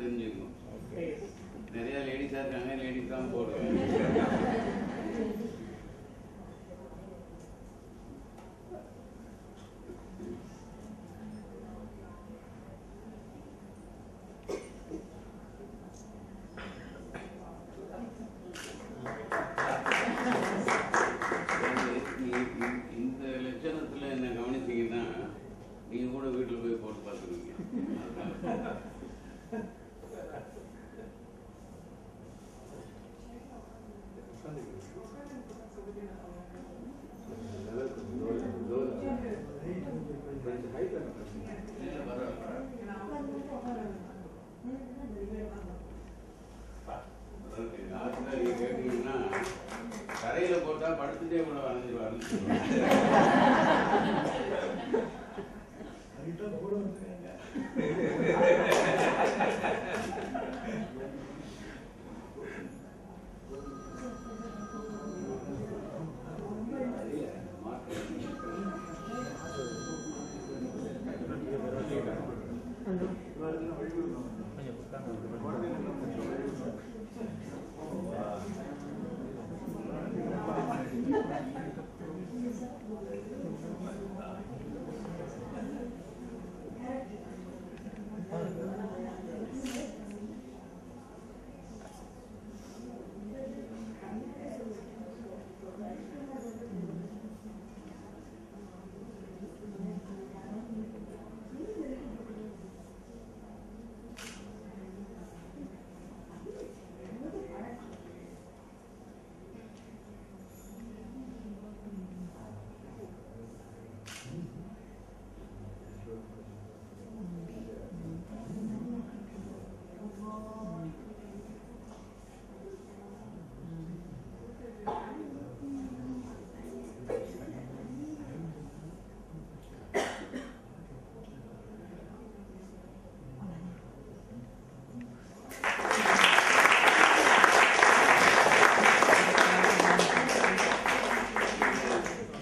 தெரிஞ்சுக்கணும். நிறைய லேடிஸா இருக்காங்க லேடிஸ் தான் போடுவேன் இந்த- இந்த- இந்த லட்சணத்துல என்ன கவனிச்சீங்கன்னா நீங்க கூட வீட்டுல போய் போட்டு பார்த்துருவீங்க. ஆத்துல போட்டா படுத்துட்டே கூட வரைஞ்சிருவாருன்னு சொல்லுவாங்க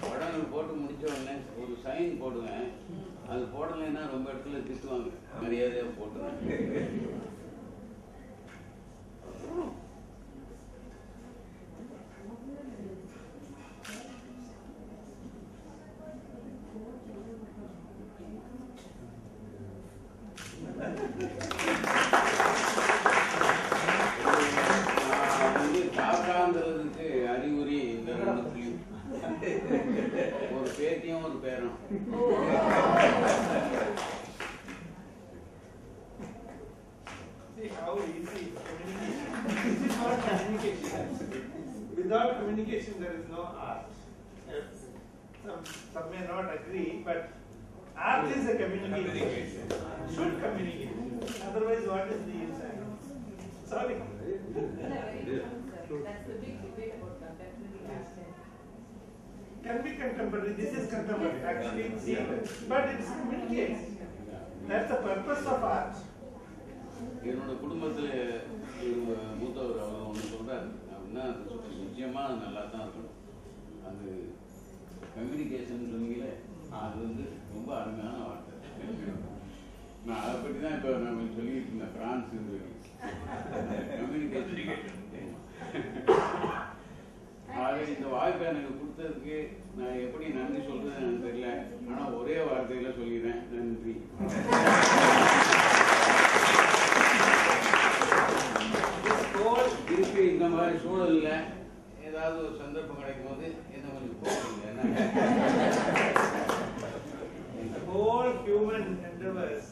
படங்கள் போட்டு முடிச்ச உடனே ஒரு சைன் போடுவேன் அது போடலைன்னா ரொம்ப திட்டுவாங்க. மரியாதையா போட்டுருவேன் ஒரு பேத்தியும் ஒரு பேரும் Without communication, there is no art. Some, some may not agree, but art is a communication. Should communicate. Otherwise, what is the use? Sorry. That's the big debate about contemporary art. Can be contemporary. This is contemporary. Actually, see, but it's communicates. That's the purpose of art. என்னோட குடும்பத்தில் மூத்தவர் அவர் ஒன்று சொல்றாரு அப்படின்னா அது நிச்சயமாக நிச்சயமா அது நல்லா தான் இருக்கணும். அது கம்யூனிகேஷன் சொன்னீங்களே அது வந்து ரொம்ப அருமையான வார்த்தை. நான் அதை பற்றி தான் இப்போ நம்ம சொல்லிட்டு இருந்தேன் பிரான்ஸ் கம்யூனிகேஷன் ஆகவே இந்த வாய்ப்பை எனக்கு கொடுத்ததுக்கு நான் எப்படி நன்றி சொல்றது எனக்கு தெரியல. ஆனா ஒரே வார்த்தையில சொல்லிடுறேன். நன்றி திருப்பி இந்த மாதிரி சூழல்ல ஏதாவது ஒரு சந்தர்ப்பம் கிடைக்கும் போது என்ன கொஞ்சம் whole human endeavors,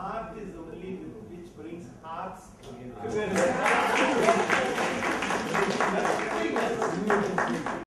art is only which brings hearts together.